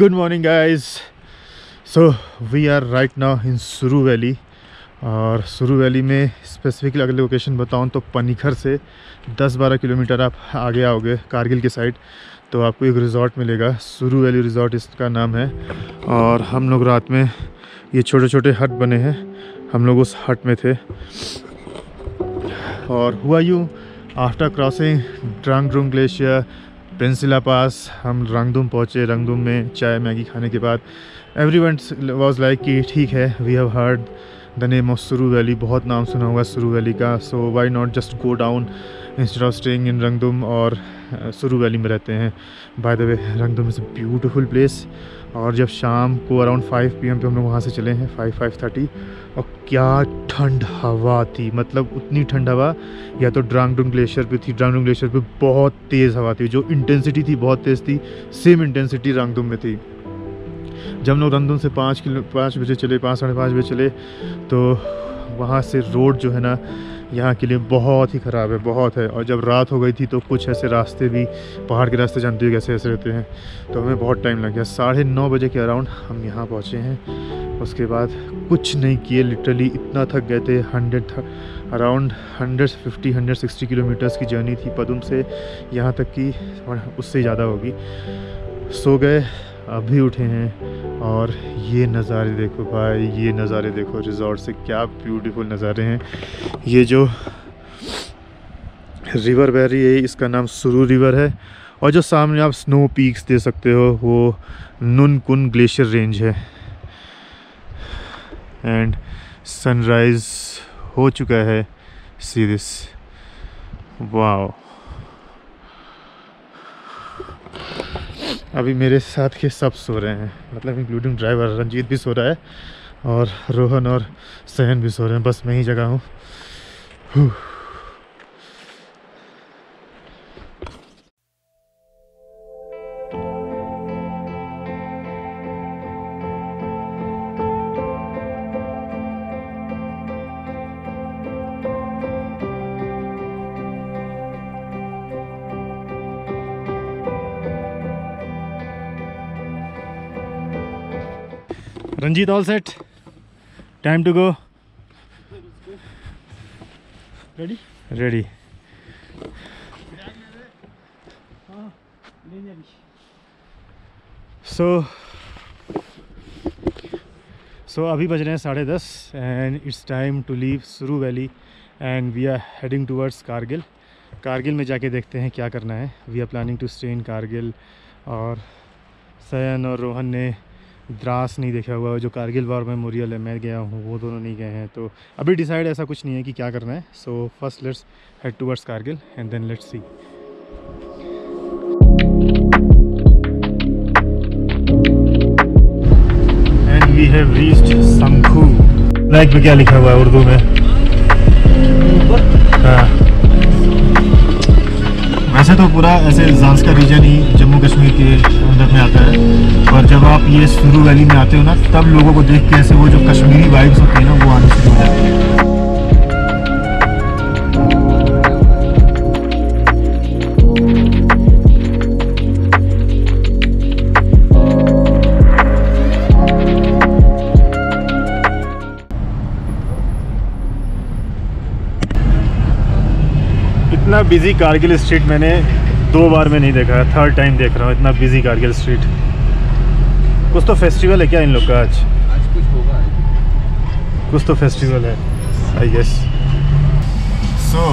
Good morning, guys. So we are right now in Suru valley और Suru valley में specifically अगर location बताऊँ तो पनीखर से 10-12 किलोमीटर आप आगे आओगे कारगिल के साइड तो आपको एक रिज़ॉर्ट मिलेगा सुरू वैली रिज़ॉर्ट इसका नाम है. और हम लोग रात में ये छोटे छोटे हट बने हैं. हम लोग उस हट में थे. और हुआ यूँ after crossing Drang Drung glacier Pensila pass, हम रंगदुम पहुँचे। रंगदुम में चाय, मैगी खाने के बाद एवरी वन वॉज़ लाइक कि ठीक है we have heard the name of Suru valley बहुत नाम सुना होगा सुरू वैली का। So why not just go down instead of staying in Rangdum और सुरू वैली में रहते हैं। By the way, Rangdum is a beautiful place और जब शाम को अराउंड फाइव पी एम पे हम लोग वहाँ से चले हैं, फाइव फाइव थर्टी, और क्या ठंड हवा थी। मतलब उतनी ठंड हवा, या तो ड्रांगडुंग ग्लेशियर पे थी ड्रांगडुंग ग्लेशियर पे बहुत तेज़ हवा थी। जो इंटेंसिटी थी बहुत तेज़ थी, सेम इंटेंसिटी रंगदुम में थी। जब लोग रंगदुम से पाँच किलो, पाँच बजे चले, पाँच, साढ़े पाँच बजे चले तो वहाँ से रोड जो है ना यहाँ के लिए बहुत ही ख़राब है, बहुत है। और जब रात हो गई थी तो कुछ ऐसे रास्ते भी, पहाड़ के रास्ते जानते हो कैसे ऐसे रहते हैं। तो हमें बहुत टाइम लग गया। साढ़े नौ बजे के अराउंड हम यहाँ पहुँचे हैं। उसके बाद कुछ नहीं किए लिटरली इतना थक गए थे। Hundred around hundred fifty hundred sixty kilometers की जर्नी थी पदुम से यहाँ तक की उससे ज़्यादा होगी। सो गए, अभी उठे हैं। और ये नज़ारे देखो भाई, ये नज़ारे देखो, रिज़ॉर्ट से क्या ब्यूटीफुल नज़ारे हैं। ये जो रिवर बह रही है, इसका नाम सुरू रिवर है और जो सामने आप स्नो पीक्स दे सकते हो, वो नुन कुन ग्लेशियर रेंज है। एंड सनराइज़ हो चुका है सी दिस वाओ। अभी मेरे साथ के सब सो रहे हैं। मतलब इंक्लूडिंग ड्राइवर रंजीत भी सो रहा है और रोहन और सहन भी सो रहे हैं। बस मैं ही जगह हूँ। Ranjit all set. Time to go. Ready? Ready. So so अभी बज रहे हैं साढ़े दस and it's time to leave Suru valley and we are heading towards Kargil Kargil में जाके देखते हैं क्या करना है we are planning to stay in Kargil और सयन और रोहन ने द्रास नहीं देखा हुआ जो कारगिल वार मेमोरियल है, मैं गया हूँ, वो दोनों नहीं गए हैं तो अभी डिसाइड ऐसा कुछ नहीं है कि क्या करना है। So first let's head towards Kargil and then let's see and we have reached like में क्या लिखा हुआ है उर्दू में? हाँ। वैसे तो पूरा ऐसे का रीजन ही जम्मू कश्मीर के अंदर में आता है। और जब आप ये सुरू वैली में आते हो ना, तब लोगों को देख के ऐसे वो जो कश्मीरी वाइब्स होते हैं ना, वो आने शुरू हो जाते है। बिज़ी कारगिल स्ट्रीट मैंने दो बार में नहीं देखा है थर्ड टाइम देख रहा हूँ इतना बिज़ी कारगिल स्ट्रीट कुछ तो फेस्टिवल है क्या इन लोग का आज? आज कुछ होगा कुछ तो फेस्टिवल है आई गेस सो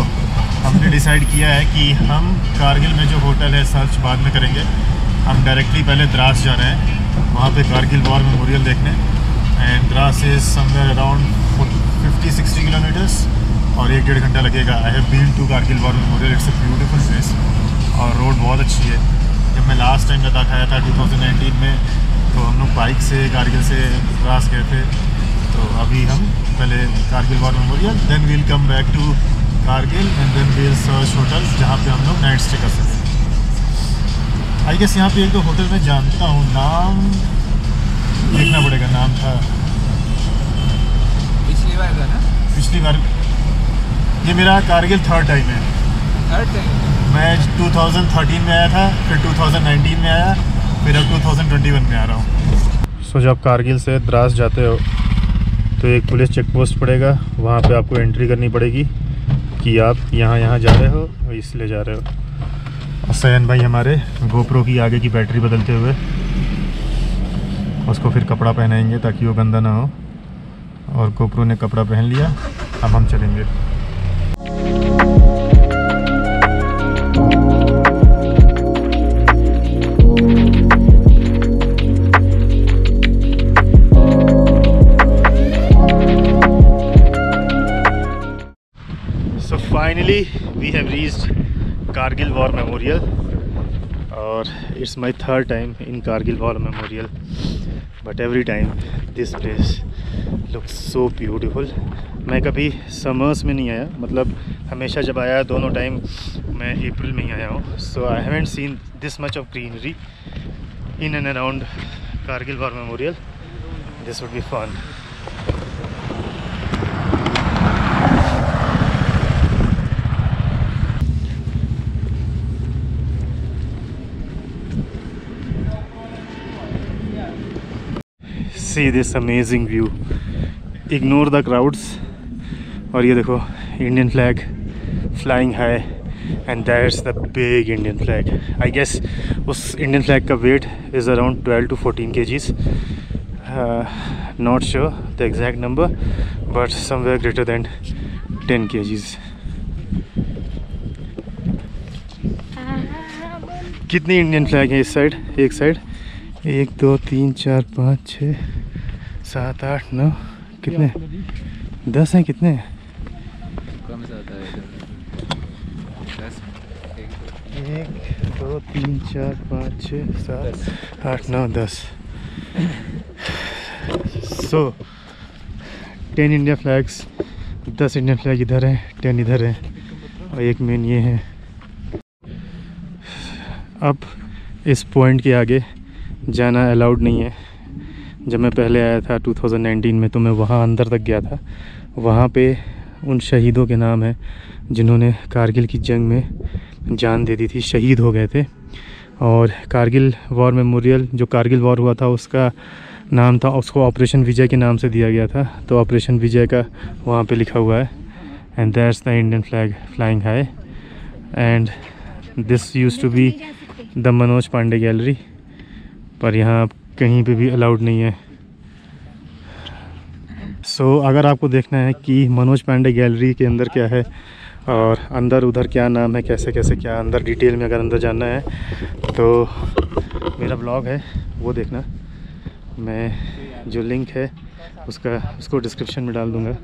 हमने डिसाइड किया है कि हम कारगिल में जो होटल है सर्च बाद में करेंगे। हम डायरेक्टली पहले द्रास जा रहे हैं वहाँ पे कारगिल वॉर मेमोरियल देखने। And Dras is somewhere around fifty sixty kilometers और एक डेढ़ घंटा लगेगा। I have been to Kargil war memorial it's a beautiful place और रोड बहुत अच्छी है। जब मैं लास्ट टाइम लद्दाख आया था 2019 में तो हम लोग बाइक से कारगिल से रास गए थे। तो अभी हम पहले Kargil war memorial then we'll come back to Kargil and then we'll search hotel जहाँ पे हम लोग नाइट स्टे कर सकते हैं। आई गेस यहाँ पे एक दो होटल में जानता हूँ। नाम देखना पड़ेगा नाम था। पिछली बार का ना? पिछली बार ये मेरा कारगिल थर्ड टाइम है। थर्ड टाइम मैं 2013 में आया था फिर 2019 में आया फिर अब 2021 में आ रहा हूँ। सो जब कारगिल से द्रास जाते हो तो एक पुलिस चेक पोस्ट पड़ेगा वहाँ पे आपको एंट्री करनी पड़ेगी कि आप यहाँ यहाँ जा रहे हो और इसलिए जा रहे हो। और सैन भाई हमारे गोप्रो की आगे की बैटरी बदलते हुए उसको फिर कपड़ा पहनाएँगे ताकि वो गंदा ना हो। और गोप्रो ने कपड़ा पहन लिया अब हम चलेंगे। Finally we have reached Kargil war memorial और it's my third time in Kargil war memorial but every time this place look so beautiful मैं कभी समर्स में नहीं आया। मतलब हमेशा जब आया दोनों टाइम मैं अप्रैल में ही आया हूँ। So I haven't seen this much of greenery in and around Kargil war memorial this would be fun see this amazing view. Ignore the crowds. और ये देखो Indian flag flying high and that's the big Indian flag I guess उस Indian flag का weight is around 12 to 14 K Gs not sure the exact number but somewhere greater than 10 K Gs कितनी Indian flag है इस side एक side एक, दो, तीन, चार, पाँच छः सात आठ नौ कितने? दस हैं कितने? कम ज़्यादा है दस एक दो एक दो तीन चार पाँच छः सात आठ नौ दस। सो टेन इंडिया फ्लैग्स दस इंडियन फ्लैग इधर हैं टेन इधर हैं और एक मेन ये है। अब इस पॉइंट के आगे जाना अलाउड नहीं है। जब मैं पहले आया था 2019 में तो मैं वहाँ अंदर तक गया था। वहाँ पे उन शहीदों के नाम हैं, जिन्होंने कारगिल की जंग में जान दे दी थी, शहीद हो गए थे। और कारगिल वॉर मेमोरियल, जो कारगिल वॉर हुआ था, उसका नाम था, उसको ऑपरेशन विजय के नाम से दिया गया था। तो ऑपरेशन विजय का वहाँ पे लिखा हुआ है and that's the Indian flag flying high and this use to be the Manoj Pande gallery पर यहाँ कहीं पे भी अलाउड नहीं है। सो so, अगर आपको देखना है कि मनोज पांडे गैलरी के अंदर क्या है और अंदर उधर क्या नाम है कैसे कैसे क्या अंदर डिटेल में अगर अंदर जानना है तो मेरा ब्लॉग है वो देखना। मैं जो लिंक है उसका उसको डिस्क्रिप्शन में डाल दूँगा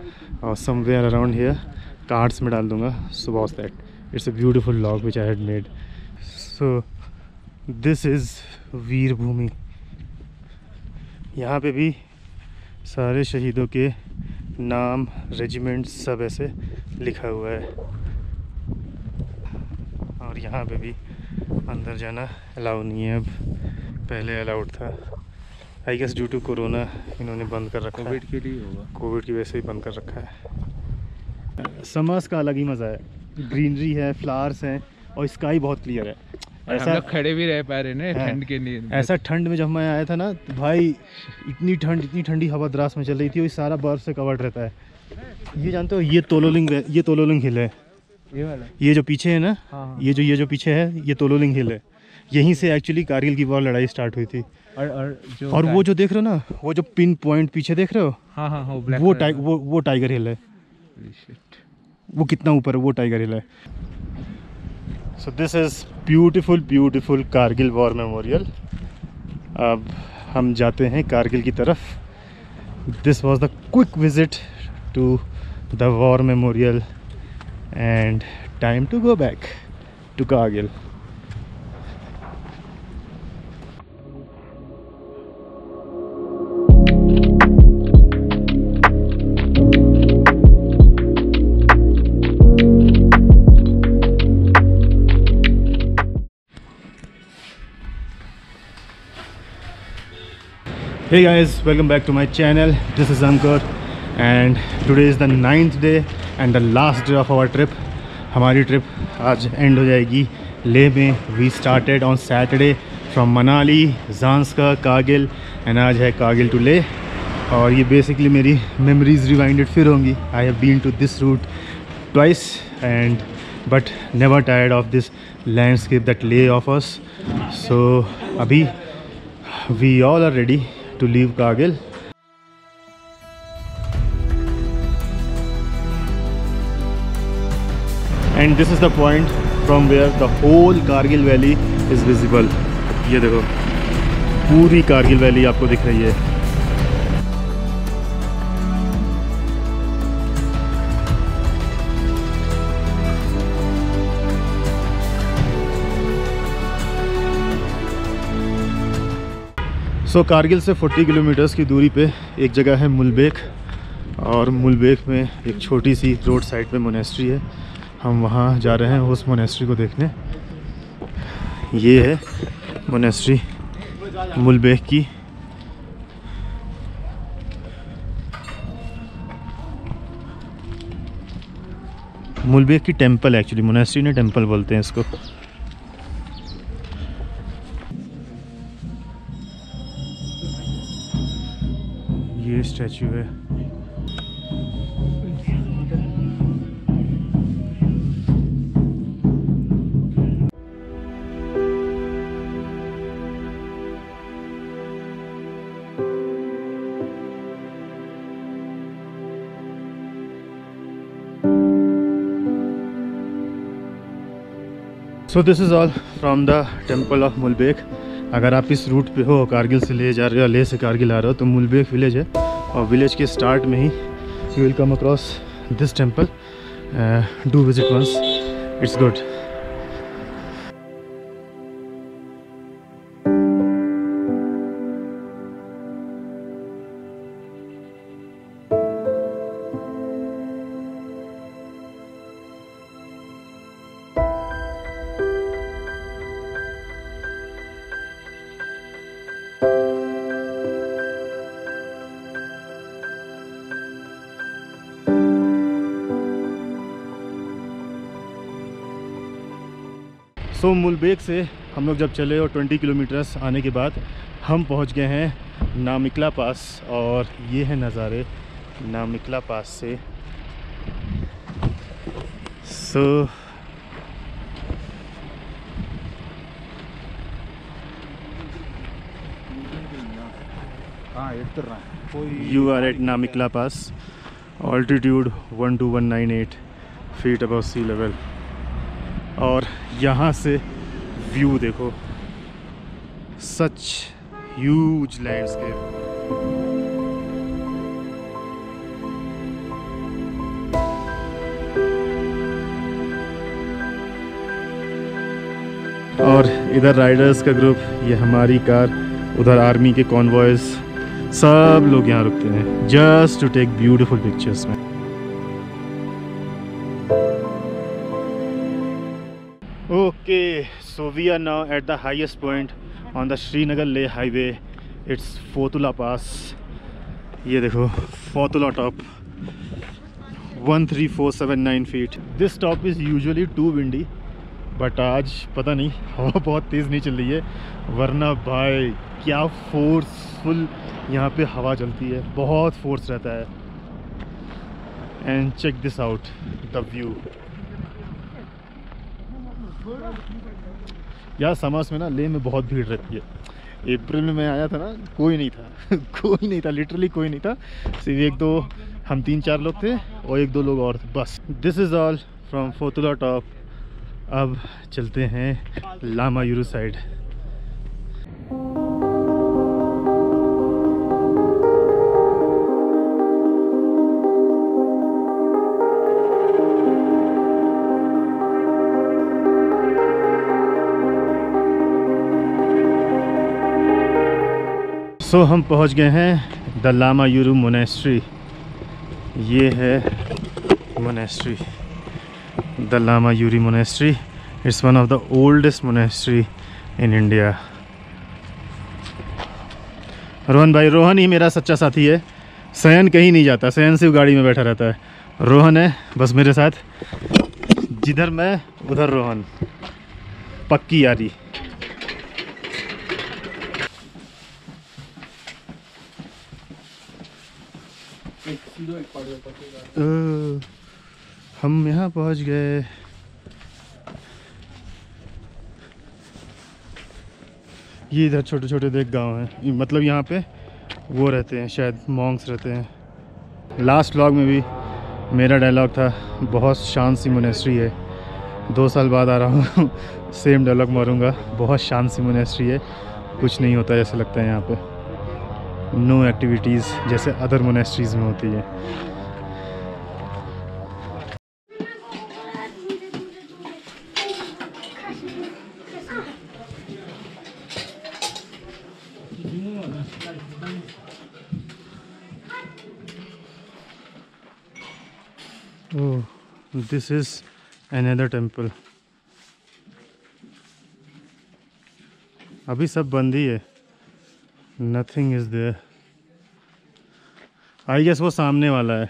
और समवेयर अराउंड हेयर कार्ड्स में डाल दूँगा। So was that it's a beautiful log which I had made so this is Veer Bhoomi यहाँ पे भी सारे शहीदों के नाम रेजिमेंट सब ऐसे लिखा हुआ है। और यहाँ पे भी अंदर जाना अलाउ नहीं है अब पहले अलाउड था। I guess due to corona इन्होंने बंद कर रखा है। कोविड के लिए होगा। कोविड की वजह से ही बंद कर रखा है। समर्स का अलग ही मज़ा है। ग्रीनरी है फ्लावर्स हैं और स्काई बहुत क्लियर है। हम खड़े भी रह पा रहे ना हाँ। ठंड के लिए। ऐसा ठंड में जब मैं आया था ना तो भाई इतनी ठंड इतनी ठंडी हवा द्रास में चल रही थी और सारा बर्फ़ से कवर्ड रहता है। ये जानते हो ये तोलोलिंग ये तोलोलिंग हिल है। ये वाला। ये जो पीछे है ना हाँ हाँ। ये जो ये जो पीछे है ये तोलोलिंग हिल है। यहीं से एक्चुअली कारगिल की वॉर लड़ाई स्टार्ट हुई थी। और और जो और वो जो देख रहे हो ना वो जो पिन पॉइंट पीछे देख रहे हो हाँ हाँ हाँ वो टाइग वो वो टाइगर हिल है। वो कितना ऊपर है वो टाइगर हिल है। So this is beautiful beautiful Kargil war memorial अब हम जाते हैं कारगिल की तरफ़। This was the quick visit to the war memorial and time to go back to Kargil hey guys welcome back to my channel this is Ankur and today is the ninth day and the last day of our trip हमारी trip आज and हो जाएगी ले में we started on Saturday from Manali Zanskar Kargil and आज है Kargil to ले और ये बेसिकली मेरी मेमोरीज रिवाइंडेड फिर होंगी I have been to this route twice and but never tired of this landscape that Leh of us so अभी we all are ready To leave Kargil and this is the point from where the whole Kargil valley is visible ये देखो, पूरी Kargil valley आपको दिख रही है। सो so, Kargil से 40 kilometres की दूरी पे एक जगह है मुलबेक और मुलबेक में एक छोटी सी रोड साइड पे मोनेस्ट्री है। हम वहाँ जा रहे हैं उस मोनेस्ट्री को देखने। ये है मोनेस्ट्री मुलबेक की। मुलबेक की टेंपल एक्चुअली मोनेस्ट्री ने टेंपल बोलते हैं इसको। स्टैचू है so this is all from the temple of Mulbekh अगर आप इस रूट पे हो, कारगिल से ले जा रहे हो, ले से कारगिल आ रहे हो तो मुलबेक विलेज है। और विलेज के स्टार्ट में ही you will come across this temple do visit once it's good so so, Mulbekh से हम लोग जब चले और 20 किलोमीटर्स आने के बाद हम पहुँच गए हैं नामिकला पास और ये है नज़ारे नामिकला पास से। So so, you are at Namikala pass altitude one two one nine eight feet above sea level और यहाँ से व्यू देखो। सच ह्यूज लैंडस्केप और इधर राइडर्स का ग्रुप ये हमारी कार, उधर आर्मी के कॉन्वॉयज सब लोग यहाँ रुकते हैं just to take beautiful pictures में। So we are now at the highest point on the Srinagar Leh highway. It's Fotula Pass. ये देखो Fotula top 13479 feet. This top is usually too windy, but आज पता नहीं हवा बहुत तेज़ नहीं चल रही है वरना भाई क्या फोर्सफुल यहाँ पे हवा चलती है बहुत फोर्स रहता है and check this out the view यार समर्स में ना ले में बहुत भीड़ रहती है। अप्रैल में मैं आया था ना, कोई नहीं था। कोई नहीं था लिटरली कोई नहीं था। सिर्फ़ एक दो, हम तीन चार लोग थे और एक दो लोग और थे, बस। This is all from Fotula top अब चलते हैं Lamayuru side so so, हम पहुँच गए हैं द लामा यूरू मोनेस्ट्री। ये है monastery the Lamayuru monastery. It's one of the oldest monastery in India Rohan भाई रोहन ही मेरा सच्चा साथी है। सयन कहीं नहीं जाता सयन सिर्फ़ गाड़ी में बैठा रहता है। रोहन है बस मेरे साथ। जिधर मैं उधर रोहन। पक्की यारी। हम यहाँ पहुँच गए। ये इधर छोटे छोटे देख गाँव हैं। मतलब यहाँ पे वो रहते हैं, शायद मॉन्ग्स रहते हैं। लास्ट व्लॉग में भी मेरा डायलॉग था, बहुत शान सी मोनेस्ट्री है। दो साल बाद आ रहा हूँ सेम डायलॉग मारूँगा, बहुत शान सी मोनेस्ट्री है। कुछ नहीं होता जैसे लगता है यहाँ पे। नो एक्टिविटीज़ जैसे अदर मोनेस्ट्रीज़ में होती है Oh, this is another temple. अभी सब बंद ही है nothing is there I guess वो सामने वाला है।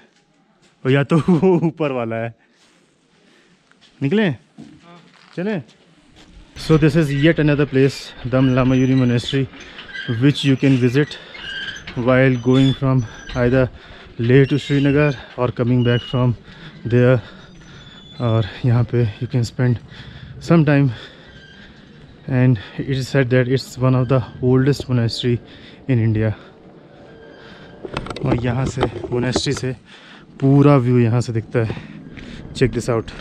और या तो वो ऊपर वाला है। निकले? चले। So this is yet another place दम Lamayuru monastery which you can visit while going from either Leh to Srinagar और कमिंग बैक फ्राम there. और यहाँ पे you can spend some time and it is said that it's one of the oldest monastery in India और यहाँ से monastery से पूरा view यहाँ से दिखता है चेक दिस आउट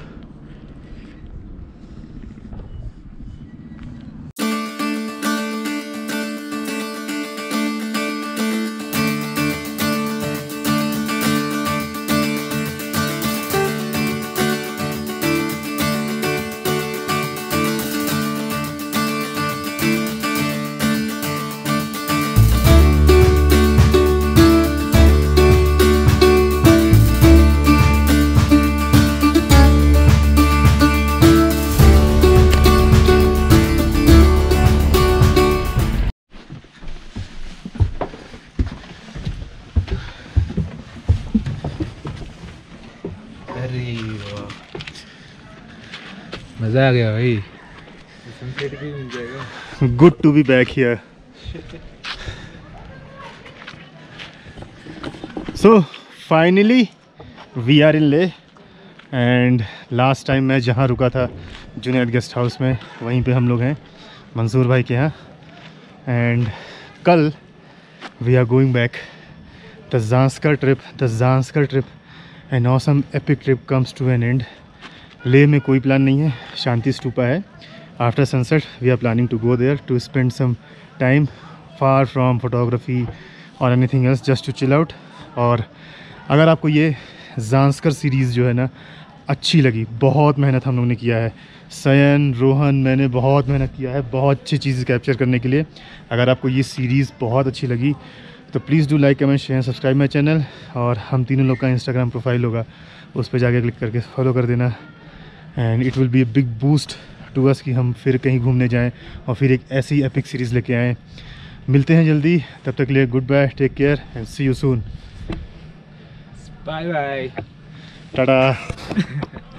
भाई। Good to be back here. So, finally, we are in Leh. And last time मैं जहाँ रुका था जुनेद गेस्ट हाउस में, वहीं पे हम लोग हैं, मंसूर भाई के यहाँ। एंड कल we are going back the Zanskar trip the Zanskar trip an awesome epic trip comes to an end Leh में कोई प्लान नहीं है। शांति स्टूपा है। After sunset we are planning to go there to spend some time far from photography और anything else just to chill out और अगर आपको ये जांस्कर सीरीज़ जो है ना, अच्छी लगी, बहुत मेहनत हम लोग ने किया है। सयन रोहन मैंने बहुत मेहनत किया है, बहुत अच्छी चीज़ कैप्चर करने के लिए। अगर आपको ये सीरीज़ बहुत अच्छी लगी तो please do like comment share subscribe my channel और हम तीनों लोग का इंस्टाग्राम प्रोफ़ाइल होगा, उस पर जाके क्लिक करके फॉलो कर देना। And it will be a big boost to us कि हम फिर कहीं घूमने जाएँ और फिर एक ऐसी एपिक सीरीज़ लेके आएँ। मिलते हैं जल्दी। तब तक के लिए goodbye take care and see you soon bye bye Tata